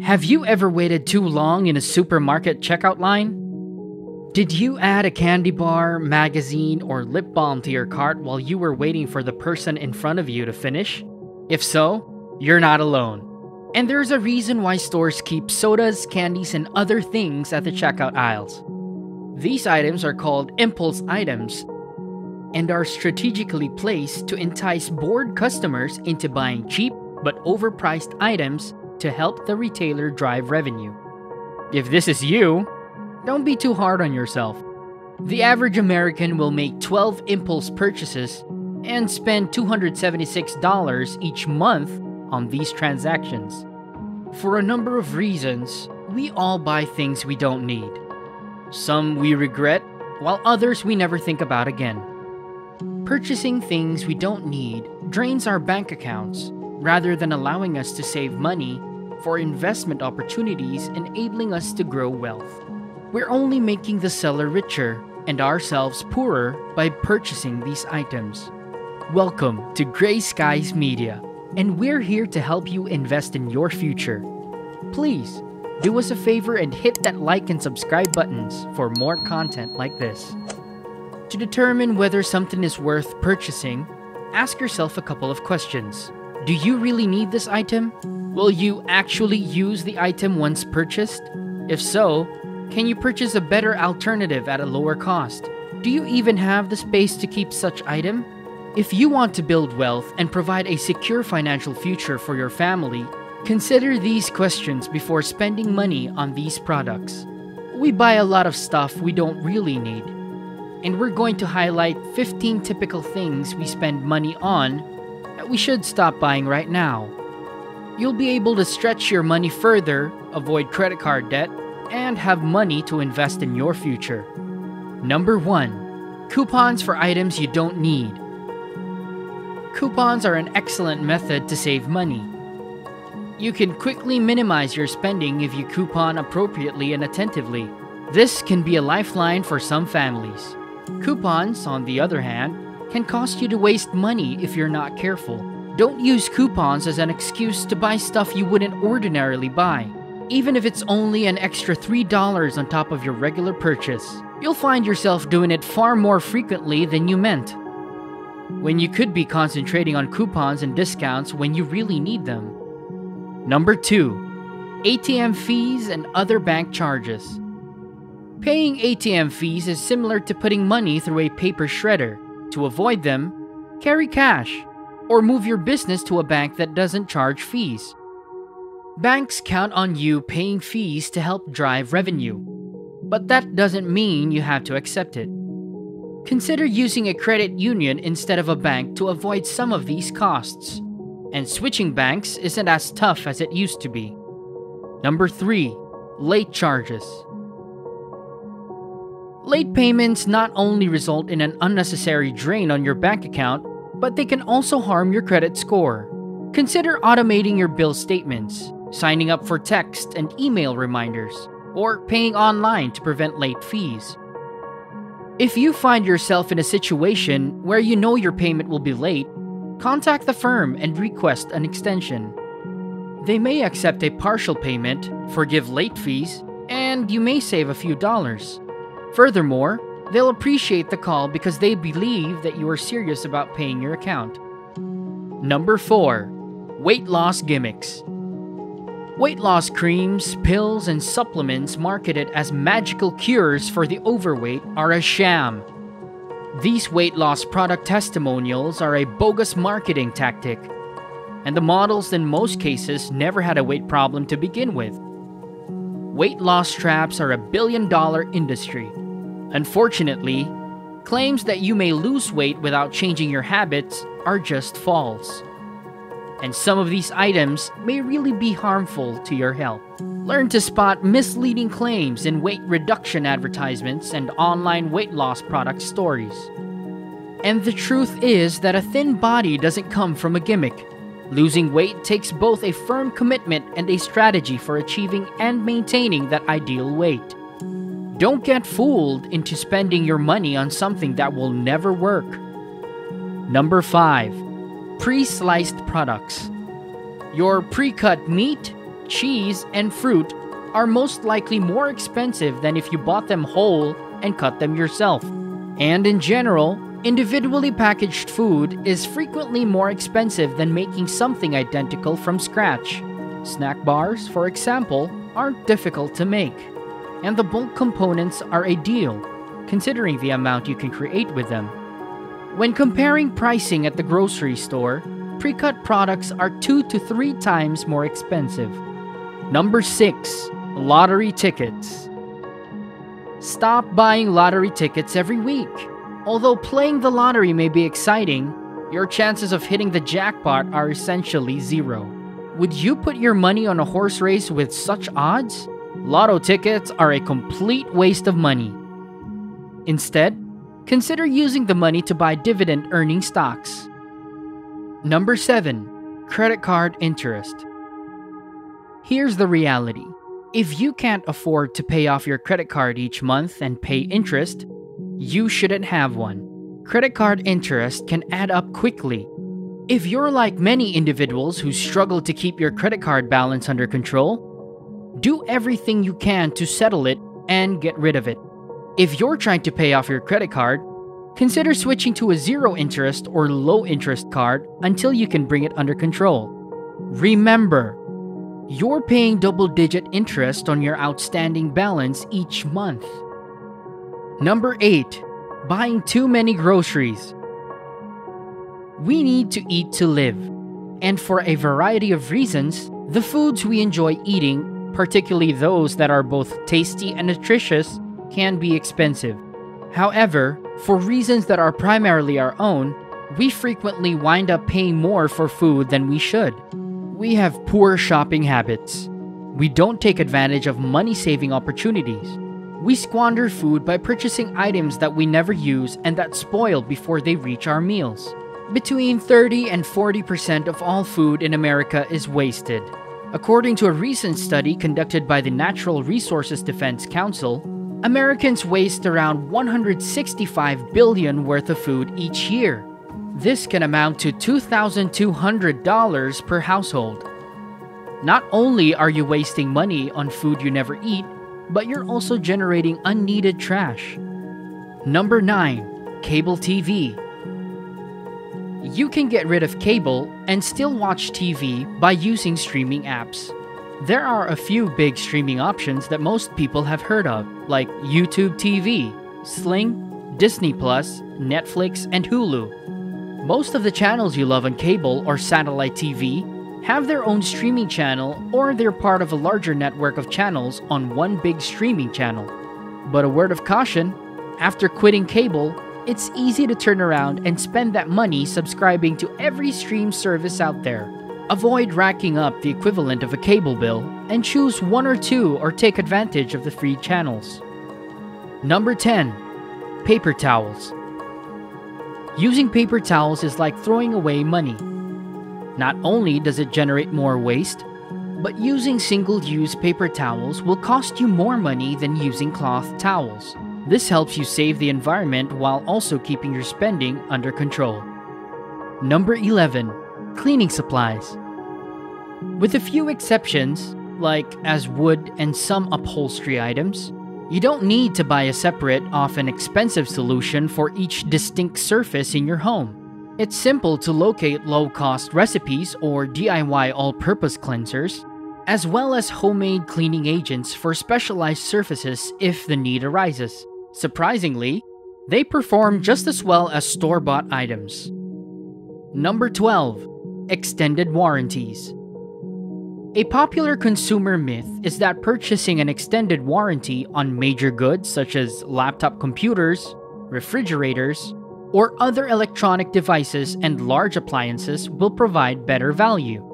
Have you ever waited too long in a supermarket checkout line? Did you add a candy bar, magazine, or lip balm to your cart while you were waiting for the person in front of you to finish? If so, you're not alone. And there's a reason why stores keep sodas, candies, and other things at the checkout aisles. These items are called impulse items and are strategically placed to entice bored customers into buying cheap but overpriced items to help the retailer drive revenue. If this is you, don't be too hard on yourself. The average American will make 12 impulse purchases and spend $276 each month on these transactions. For a number of reasons, we all buy things we don't need. Some we regret, while others we never think about again. Purchasing things we don't need drains our bank accounts rather than allowing us to save money for investment opportunities, enabling us to grow wealth. We're only making the seller richer and ourselves poorer by purchasing these items. Welcome to Grey Skies Media, and we're here to help you invest in your future. Please do us a favor and hit that like and subscribe buttons for more content like this. To determine whether something is worth purchasing, ask yourself a couple of questions. Do you really need this item? Will you actually use the item once purchased? If so, can you purchase a better alternative at a lower cost? Do you even have the space to keep such item? If you want to build wealth and provide a secure financial future for your family, consider these questions before spending money on these products. We buy a lot of stuff we don't really need, and we're going to highlight 15 typical things we spend money on that we should stop buying right now. You'll be able to stretch your money further, avoid credit card debt, and have money to invest in your future. Number 1. Coupons for items you don't need. Coupons are an excellent method to save money. You can quickly minimize your spending if you coupon appropriately and attentively. This can be a lifeline for some families. Coupons, on the other hand, can cost you to waste money if you're not careful. Don't use coupons as an excuse to buy stuff you wouldn't ordinarily buy. Even if it's only an extra $3 on top of your regular purchase, you'll find yourself doing it far more frequently than you meant. When you could be concentrating on coupons and discounts when you really need them. Number 2. ATM fees and other bank charges. Paying ATM fees is similar to putting money through a paper shredder. To avoid them, carry cash or move your business to a bank that doesn't charge fees. Banks count on you paying fees to help drive revenue, but that doesn't mean you have to accept it. Consider using a credit union instead of a bank to avoid some of these costs, and switching banks isn't as tough as it used to be. Number 3. Late charges. Late payments not only result in an unnecessary drain on your bank account, but they can also harm your credit score. Consider automating your bill statements, signing up for text and email reminders, or paying online to prevent late fees. If you find yourself in a situation where you know your payment will be late, contact the firm and request an extension. They may accept a partial payment, forgive late fees, and you may save a few dollars. Furthermore, they'll appreciate the call because they believe that you are serious about paying your account. Number 4. Weight loss gimmicks. Weight loss creams, pills, and supplements marketed as magical cures for the overweight are a sham. These weight loss product testimonials are a bogus marketing tactic, and the models in most cases never had a weight problem to begin with. Weight loss traps are a billion dollar industry. Unfortunately, claims that you may lose weight without changing your habits are just false. And some of these items may really be harmful to your health. Learn to spot misleading claims in weight reduction advertisements and online weight loss product stories. And the truth is that a thin body doesn't come from a gimmick. Losing weight takes both a firm commitment and a strategy for achieving and maintaining that ideal weight. Don't get fooled into spending your money on something that will never work. Number 5. Pre sliced products. Your pre cut meat, cheese, and fruit are most likely more expensive than if you bought them whole and cut them yourself. And in general, individually packaged food is frequently more expensive than making something identical from scratch. Snack bars, for example, aren't difficult to make, and the bulk components are ideal, considering the amount you can create with them. When comparing pricing at the grocery store, pre-cut products are 2 to 3 times more expensive. Number 6. Lottery tickets. Stop buying lottery tickets every week. Although playing the lottery may be exciting, your chances of hitting the jackpot are essentially zero. Would you put your money on a horse race with such odds? Lotto tickets are a complete waste of money. Instead, consider using the money to buy dividend earning stocks. Number 7. Credit card interest. Here's the reality if you can't afford to pay off your credit card each month and pay interest, you shouldn't have one. Credit card interest can add up quickly. If you're like many individuals who struggle to keep your credit card balance under control, do everything you can to settle it and get rid of it. If you're trying to pay off your credit card, consider switching to a zero interest or low interest card until you can bring it under control. Remember, you're paying double digit interest on your outstanding balance each month. Number 8. Buying too many groceries. We need to eat to live, and for a variety of reasons, the foods we enjoy eating, particularly those that are both tasty and nutritious, can be expensive. However, for reasons that are primarily our own, we frequently wind up paying more for food than we should. We have poor shopping habits. We don't take advantage of money saving opportunities. We squander food by purchasing items that we never use and that spoil before they reach our meals. Between 30 and 40% of all food in America is wasted. According to a recent study conducted by the Natural Resources Defense Council, Americans waste around 165 billion worth of food each year. This can amount to $2,200 per household. Not only are you wasting money on food you never eat, but you're also generating unneeded trash. Number 9. Cable TV. You can get rid of cable and still watch TV by using streaming apps. There are a few big streaming options that most people have heard of, like YouTube TV, Sling, Disney Plus, Netflix, and Hulu. Most of the channels you love on cable or satellite TV have their own streaming channel or they're part of a larger network of channels on one big streaming channel. But a word of caution after quitting cable, it's easy to turn around and spend that money subscribing to every stream service out there. Avoid racking up the equivalent of a cable bill and choose one or two or take advantage of the free channels. Number 10. Paper towels. Using paper towels is like throwing away money. Not only does it generate more waste, but using single use paper towels will cost you more money than using cloth towels. This helps you save the environment while also keeping your spending under control. Number 11. Cleaning supplies. With a few exceptions, like as wood and some upholstery items, you don't need to buy a separate, often expensive solution for each distinct surface in your home. It's simple to locate low cost recipes or DIY all purpose cleansers, as well as homemade cleaning agents for specialized surfaces if the need arises. Surprisingly, they perform just as well as store bought items. Number 12 Extended Warranties. A popular consumer myth is that purchasing an extended warranty on major goods such as laptop computers, refrigerators, or other electronic devices and large appliances will provide better value.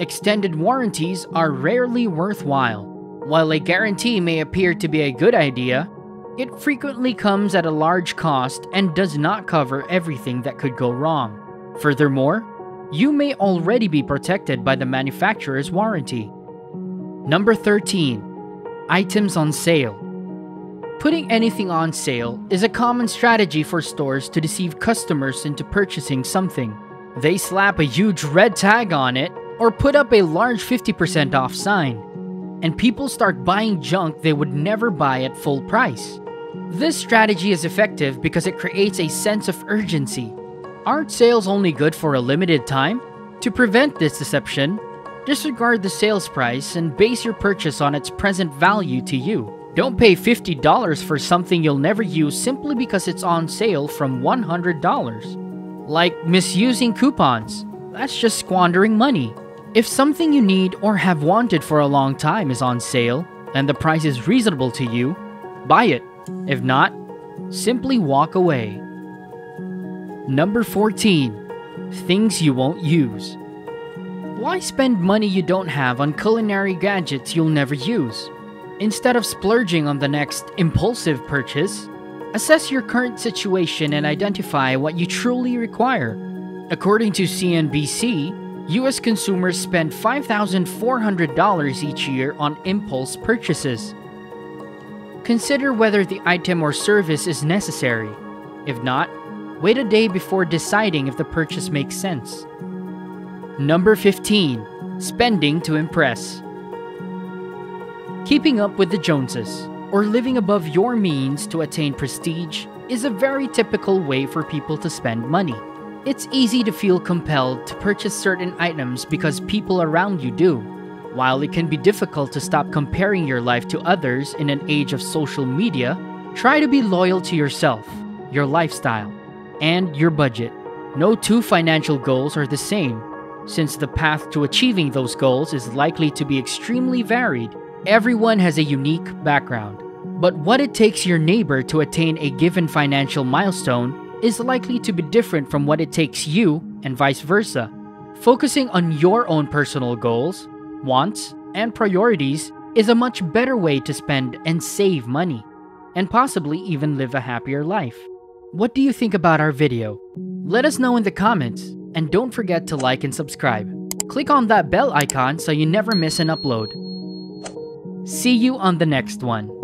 Extended warranties are rarely worthwhile. While a guarantee may appear to be a good idea, it frequently comes at a large cost and does not cover everything that could go wrong. Furthermore, you may already be protected by the manufacturer's warranty. Number 13. Items on sale. Putting anything on sale is a common strategy for stores to deceive customers into purchasing something. They slap a huge red tag on it, Or put up a large 50% off sign, and people start buying junk they would never buy at full price. This strategy is effective because it creates a sense of urgency. Aren't sales only good for a limited time? To prevent this deception, disregard the sales price and base your purchase on its present value to you. Don't pay $50 for something you'll never use simply because it's on sale from $100. Like misusing coupons. That's just squandering money. If something you need or have wanted for a long time is on sale and the price is reasonable to you, buy it. If not, simply walk away. Number 14. Things you won't use. Why spend money you don't have on culinary gadgets you'll never use? Instead of splurging on the next impulsive purchase, assess your current situation and identify what you truly require. According to CNBC, US consumers spend $5,400 each year on impulse purchases. Consider whether the item or service is necessary. If not, wait a day before deciding if the purchase makes sense. Number 15. Spending to impress. Keeping up with the Joneses, or living above your means to attain prestige, is a very typical way for people to spend money. It's easy to feel compelled to purchase certain items because people around you do. While it can be difficult to stop comparing your life to others in an age of social media, try to be loyal to yourself, your lifestyle, and your budget. No two financial goals are the same, since the path to achieving those goals is likely to be extremely varied Everyone has a unique background, but what it takes your neighbor to attain a given financial milestone is likely to be different from what it takes you, and vice versa. Focusing on your own personal goals, wants, and priorities is a much better way to spend and save money, and possibly even live a happier life. What do you think about our video? Let us know in the comments, and don't forget to like and subscribe. Click on that bell icon so you never miss an upload. See you on the next one.